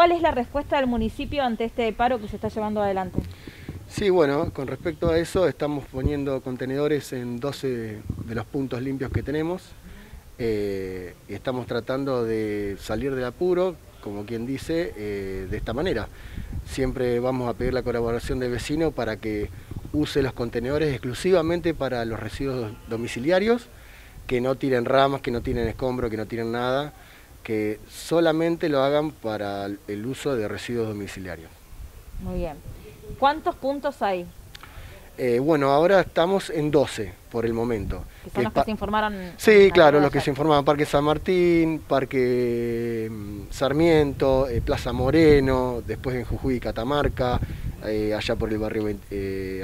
¿Cuál es la respuesta del municipio ante este paro que se está llevando adelante? Sí, bueno, con respecto a eso estamos poniendo contenedores en 12 de los puntos limpios que tenemos eh, y estamos tratando de salir del apuro, como quien dice, eh, de esta manera. Siempre vamos a pedir la colaboración del vecino para que use los contenedores exclusivamente para los residuos domiciliarios, que no tiren ramas, que no tiren escombros, que no tiren nada, que solamente lo hagan para el uso de residuos domiciliarios. Muy bien. ¿Cuántos puntos hay? Eh, bueno, ahora estamos en 12 por el momento. Que son los que se informaron. Sí, claro, los que se informaban. Parque San Martín, Parque mm, Sarmiento, eh, Plaza Moreno, después en Jujuy y Catamarca, eh, allá por el barrio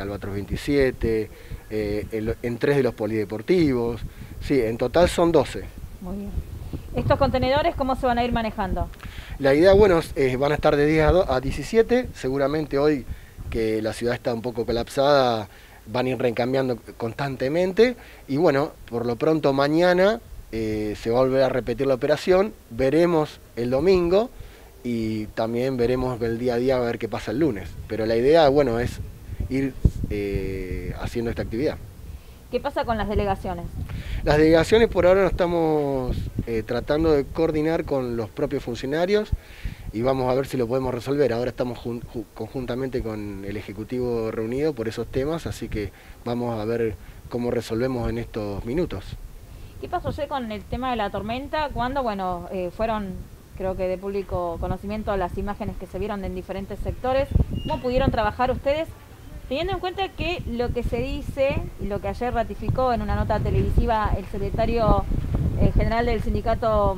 Albatros 27, en tres de los polideportivos. Sí, en total son 12. Muy bien. ¿Estos contenedores cómo se van a ir manejando? La idea, bueno, van a estar de 10 a 17, seguramente hoy que la ciudad está un poco colapsada, van a ir recambiando constantemente y bueno, por lo pronto mañana eh, se va a volver a repetir la operación, veremos el domingo y también veremos el día a día a ver qué pasa el lunes. Pero la idea, bueno, es ir eh, haciendo esta actividad. ¿Qué pasa con las delegaciones? Las delegaciones por ahora no estamos eh, tratando de coordinar con los propios funcionarios y vamos a ver si lo podemos resolver. Ahora estamos conjuntamente con el Ejecutivo reunido por esos temas, así que vamos a ver cómo resolvemos en estos minutos. ¿Qué pasó con el tema de la tormenta? Cuando, bueno, eh, fueron, creo que de público conocimiento, las imágenes que se vieron en diferentes sectores, ¿cómo pudieron trabajar ustedes? Teniendo en cuenta que lo que se dice y lo que ayer ratificó en una nota televisiva el secretario eh, general del sindicato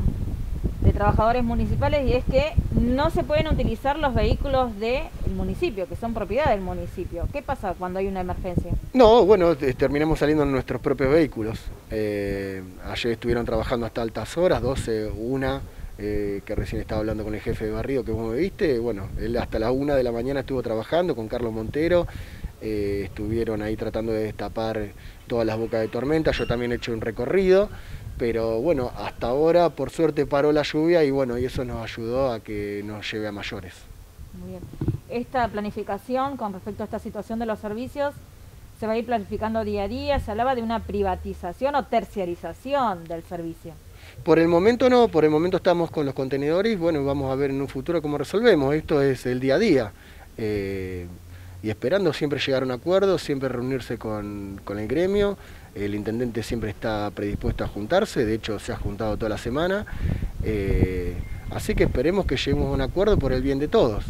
de trabajadores municipales y es que no se pueden utilizar los vehículos del municipio, que son propiedad del municipio. ¿Qué pasa cuando hay una emergencia? No, bueno, terminamos saliendo en nuestros propios vehículos. Eh, ayer estuvieron trabajando hasta altas horas, 12, una, eh, que recién estaba hablando con el jefe de barrio que vos me viste. Bueno, él hasta la una de la mañana estuvo trabajando con Carlos Montero. Eh, estuvieron ahí tratando de destapar todas las bocas de tormenta. Yo también he hecho un recorrido pero bueno, hasta ahora por suerte paró la lluvia y bueno, y eso nos ayudó a que nos lleve a mayores. Muy bien. Esta planificación con respecto a esta situación de los servicios se va a ir planificando día a día, se hablaba de una privatización o terciarización del servicio. Por el momento no, por el momento estamos con los contenedores, bueno, vamos a ver en un futuro cómo resolvemos, esto es el día a día. Eh, y esperando siempre llegar a un acuerdo, siempre reunirse con, el gremio. El intendente siempre está predispuesto a juntarse, de hecho se ha juntado toda la semana. Eh, así que esperemos que lleguemos a un acuerdo por el bien de todos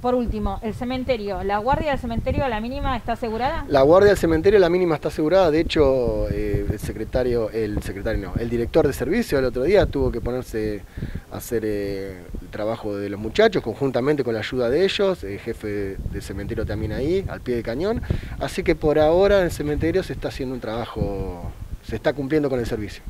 por último, el cementerio, ¿la guardia del cementerio la mínima está asegurada? La guardia del cementerio la mínima está asegurada, de hecho eh, el secretario, el secretario no, el director de servicio el otro día tuvo que ponerse a hacer eh, el trabajo de los muchachos conjuntamente con la ayuda de ellos, el jefe de cementerio también ahí, al pie de cañón, así que por ahora en el cementerio se está haciendo un trabajo, se está cumpliendo con el servicio.